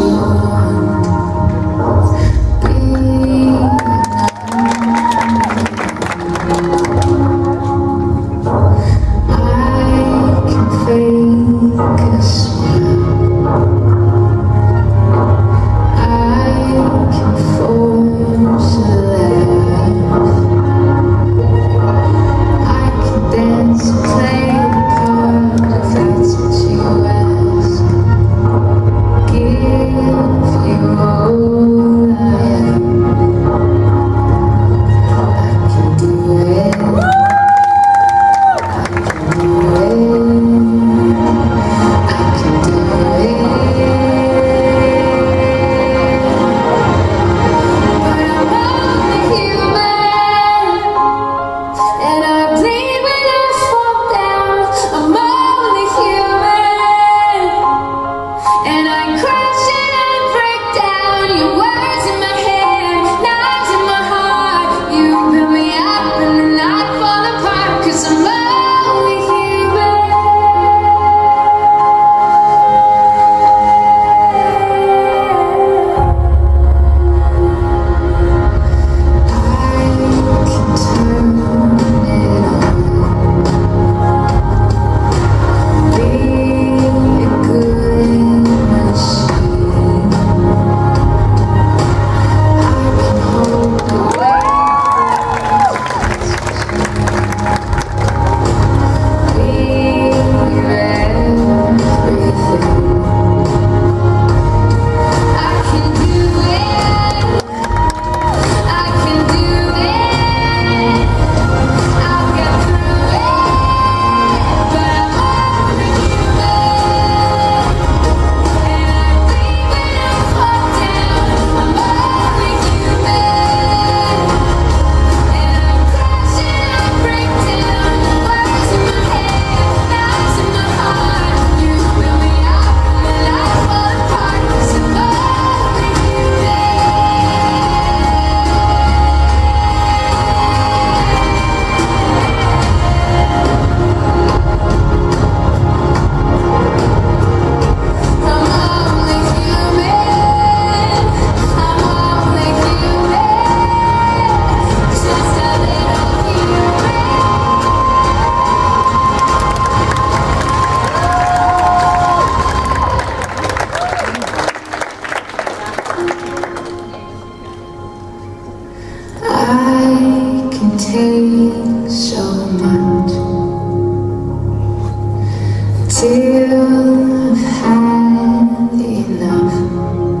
you. I can take so much. Till I've had enough.